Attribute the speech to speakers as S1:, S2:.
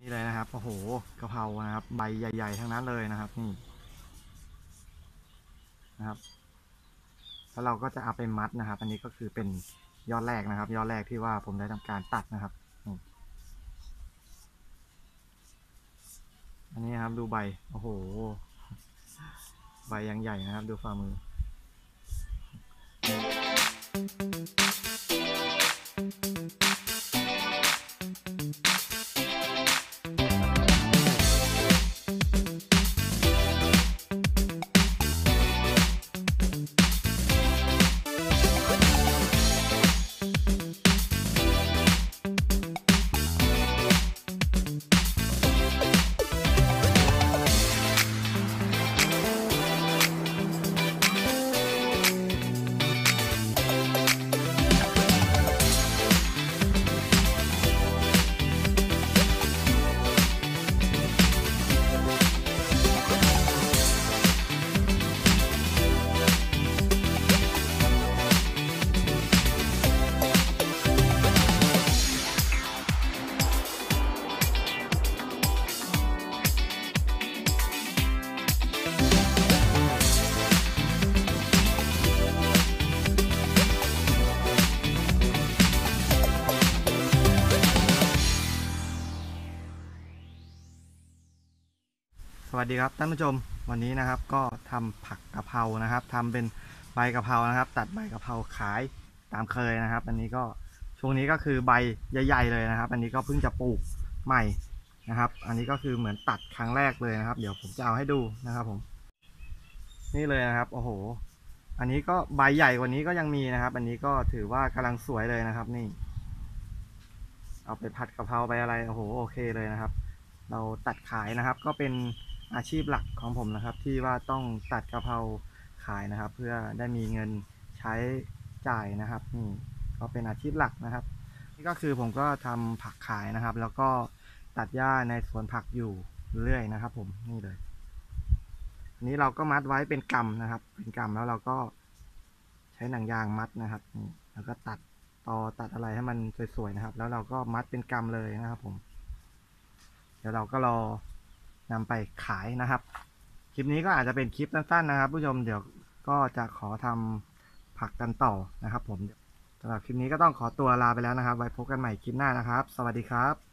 S1: นี่เลยนะครับ โอ้โหกะเพรานะครับ ใบใหญ่ ๆ ทั้งนั้นเลยนะครับ นี่นะครับ แล้วเราก็จะเอาไปมัดนะครับ อันนี้ก็คือเป็นยอดแรกนะครับ ยอดแรกที่ว่าผมได้ทำการตัดนะครับ อันนี้ครับดูใบ โอ้โห ใบยังใหญ่นะครับ ดูฝ่ามือ สวัสดีครับท่านผู้ชมวันนี้นะครับก็ทำผักกะเพรานะครับทำเป็นใบกะเพรานะครับ ตัดใบกะเพราขายตามเคยนะครับ อันนี้ก็ช่วงนี้ก็คือใบใหญ่ๆเลยนะครับ อันนี้ก็เพิ่งจะปลูกใหม่นะครับ อันนี้ก็คือเหมือนตัดครั้งแรกเลยนะครับ เดี๋ยวผมจะเอาให้ดูนะครับผม นี่เลยนะครับโอ้โห อันนี้ก็ใบใหญ่กว่านี้ก็ยังมีนะครับ อันนี้ก็ถือว่ากำลังสวยเลยนะครับ นี่ เอาไปผัดกะเพราไปอะไรโอ้โหโอเคเลยนะครับ เราตัดขายนะครับก็เป็น อาชีพหลักของผมนะครับ ที่ว่าต้องตัดกะเพราขายนะครับ เพื่อได้มีเงินใช้จ่ายนะครับนี่ก็เป็นอาชีพหลักนะครับ นี่ก็คือผมก็ทำผักขายนะครับ แล้วก็ตัดหญ้าในสวนผักอยู่เรื่อยนะครับ ผมนี่เลยอันนี้เราก็มัดไว้เป็นกำนะครับ เป็นกำแล้วเราก็ใช้หนังยางมัดนะครับนี่แล้วก็ตัดตอตัดอะไรให้มันสวยๆนะครับ แล้วเราก็มัดเป็นกำเลยนะครับ ผม เดี๋ยวเราก็รอ นำไปขายนะครับ คลิปนี้ก็อาจจะเป็นคลิปสั้นๆนะครับผู้ชมเดี๋ยวก็จะขอทำผักกันต่อนะครับ ผมสำหรับคลิปนี้ก็ต้องขอตัวลาไปแล้วนะครับ ไว้พบกันใหม่คลิปหน้านะครับ สวัสดีครับ